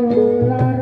Lord.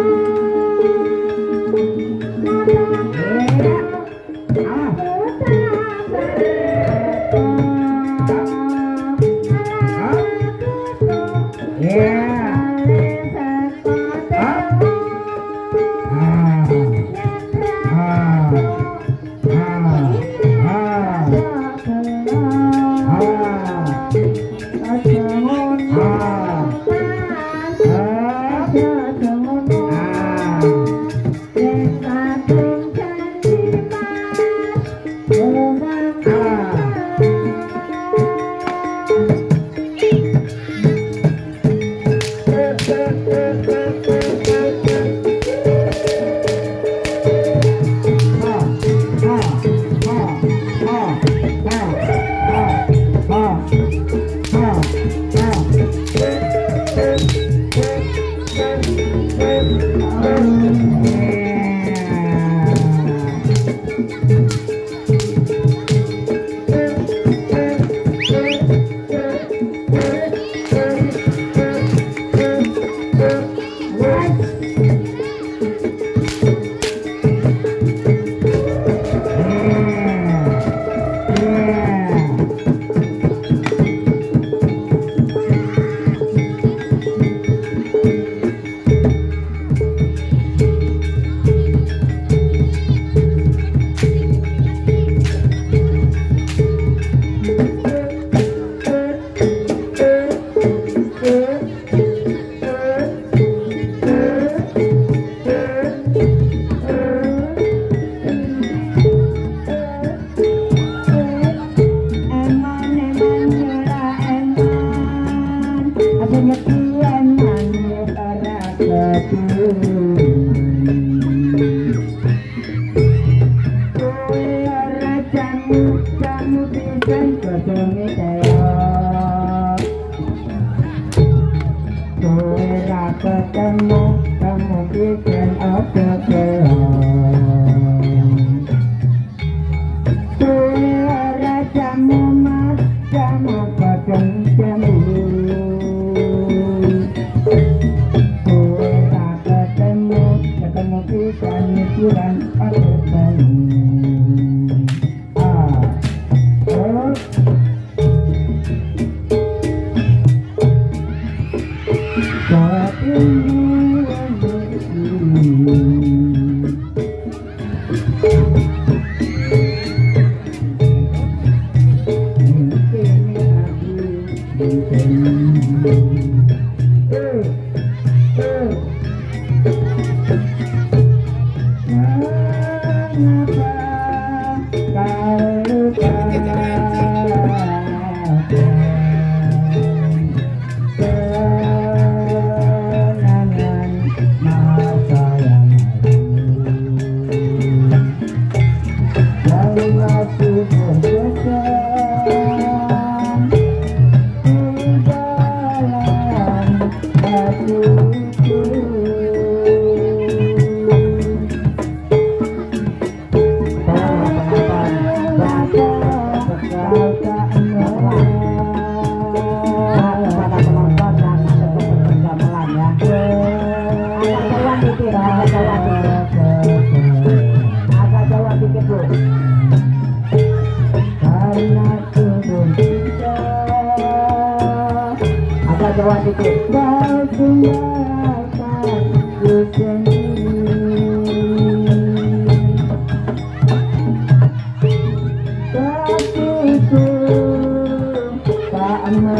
Amen. kamu kamu bisa kau cerita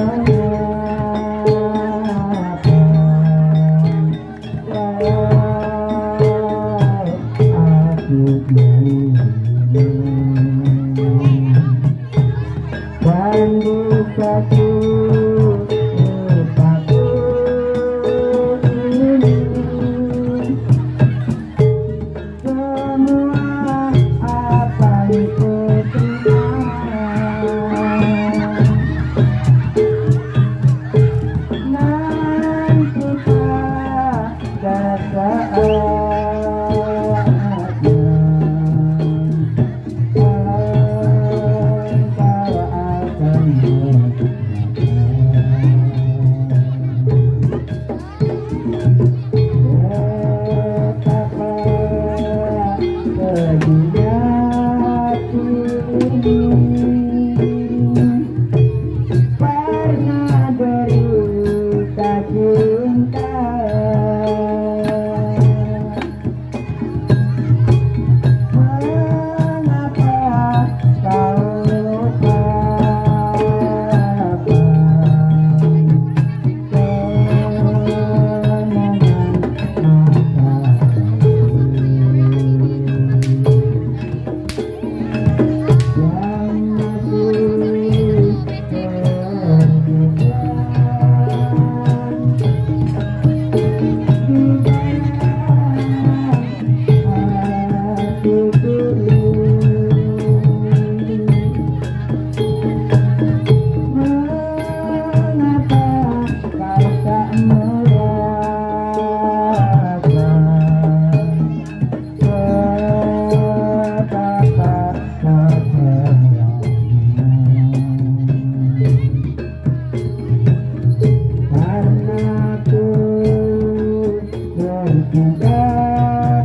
Thank you.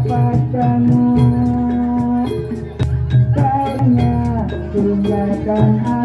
Padamu tinggalkan aku